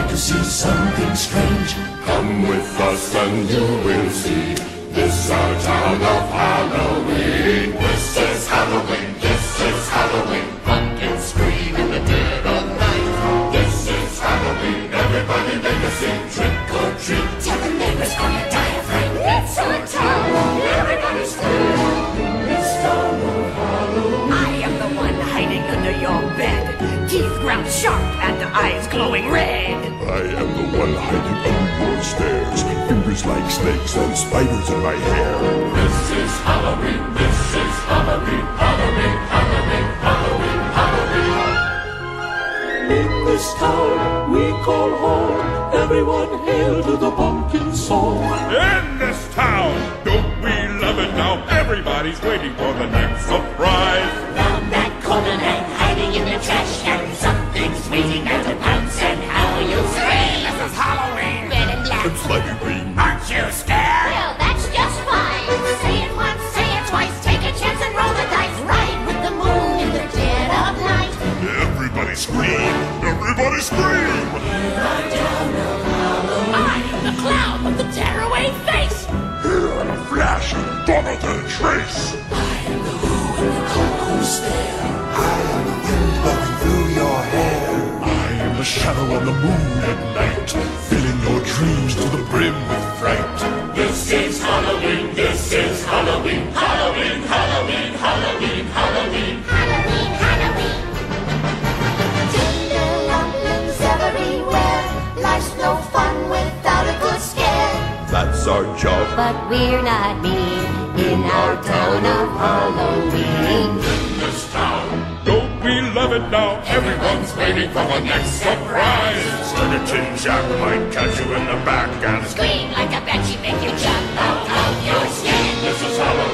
like to see something strange? Come with us and you will see. This our town of Halloween. This is Halloween. This is Halloween. Pumpkins scream in the dead of night. This is Halloween. Everybody make a scene. Trick or treat. Tell the neighbors on your diaphragm. It's our town. Everybody's scream. This town of Halloween. I am the one hiding under your bed. Teeth ground sharp and eyes glowing red. Like snakes and spiders in my hair. This is Halloween. This is Halloween. Halloween. Halloween. Halloween. Halloween. In this town we call home. Everyone hail to the pumpkin song. In this town, don't we love it now? Everybody's waiting for the next surprise. Found that corner man hiding in the trash can. Something's waiting there to pounce and how you scream. This is Halloween. Red and black. Scream! Everybody scream! I am the clown with the tearaway face. Here in a flash, Donald Trace! I am the who and the cold stare. I am the wind blowing through your hair. I am the shadow on the moon at night, filling your dreams to the brim with fright. This is Halloween, this is Halloween, Halloween, Halloween, Halloween. Halloween, Job. But we're not mean in our town of Halloween. In this town, Don't we love it now? everyone's waiting for the next surprise. Skeleton Jack might catch you in the back and Scream like a banshee, make you jump out of your skin. This is Halloween,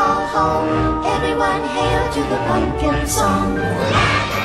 call home, everyone hail to the pumpkin song.